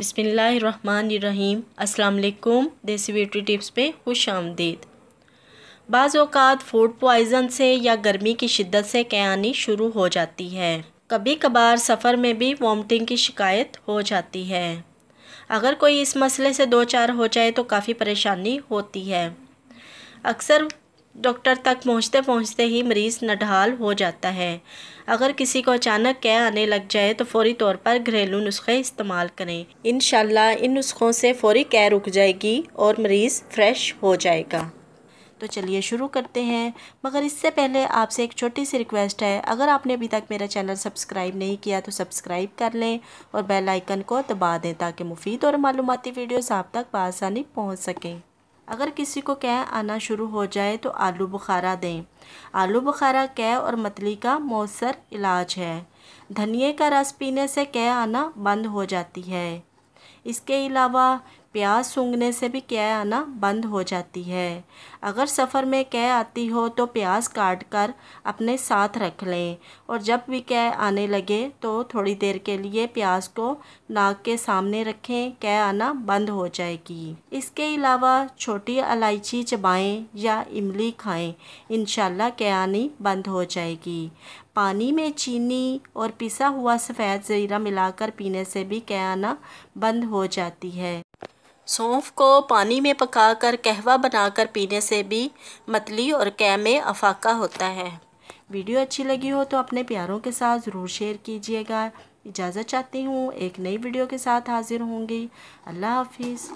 بسم اللہ الرحمن الرحیم۔ السلام علیکم۔ دیسی بیوٹی ٹپس پہ خوش آمدید۔ بعض اوقات فوڈ پوائزن سے یا گرمی کی شدت سے کیانی شروع ہو جاتی ہے۔ کبھی کبھار سفر میں بھی وامٹنگ کی شکایت ہو جاتی ہے۔ اگر کوئی اس مسئلے سے دو چار ہو جائے تو کافی پریشانی ہوتی ہے۔ اکثر ڈاکٹر تک پہنچتے پہنچتے ہی مریض نڈھال ہو جاتا ہے۔ اگر کسی کو اچانک کہہ آنے لگ جائے تو فوری طور پر گھریلو نسخے استعمال کریں۔ انشاءاللہ ان نسخوں سے فوری کہہ رک جائے گی اور مریض فریش ہو جائے گا۔ تو چلیے شروع کرتے ہیں۔ مگر اس سے پہلے آپ سے ایک چھوٹی سی ریکویسٹ ہے۔ اگر آپ نے ابھی تک میرا چینل سبسکرائب نہیں کیا تو سبسکرائب کر لیں اور بیل آئیکن کو دبا دیں تاکہ مفید اور معلوماتی ویڈیوز آپ تک بآسانی پہنچ سکیں۔ اگر کسی کو کہہ آنا شروع ہو جائے تو آلو بخارا دیں۔ آلو بخارا کہہ اور متلی کا مؤثر علاج ہے۔ دھنیے کا رس پینے سے کہہ آنا بند ہو جاتی ہے۔ اس کے علاوہ پیاز سونگھنے سے بھی کہہ آنا بند ہو جاتی ہے۔ اگر سفر میں کہہ آتی ہو تو پیاز کاٹ کر اپنے ساتھ رکھ لیں۔ اور جب بھی کہہ آنے لگے تو تھوڑی دیر کے لیے پیاز کو ناک کے سامنے رکھیں، کہہ آنا بند ہو جائے گی۔ اس کے علاوہ چھوٹی الائچی چبائیں یا املی کھائیں، انشاءاللہ کہہ آنی بند ہو جائے گی۔ پانی میں چینی اور پسا ہوا سفید زیرہ ملا کر پینے سے بھی کہہ آنا بند ہو جاتی ہے۔ سونف کو پانی میں پکا کر قہوہ بنا کر پینے سے بھی متلی اور کہہ میں افاقہ ہوتا ہے۔ ویڈیو اچھی لگی ہو تو اپنے پیاروں کے ساتھ ضرور شیئر کیجیے گا۔ اجازت چاہتی ہوں ایک نئی ویڈیو کے ساتھ حاضر ہوں گی۔ اللہ حافظ۔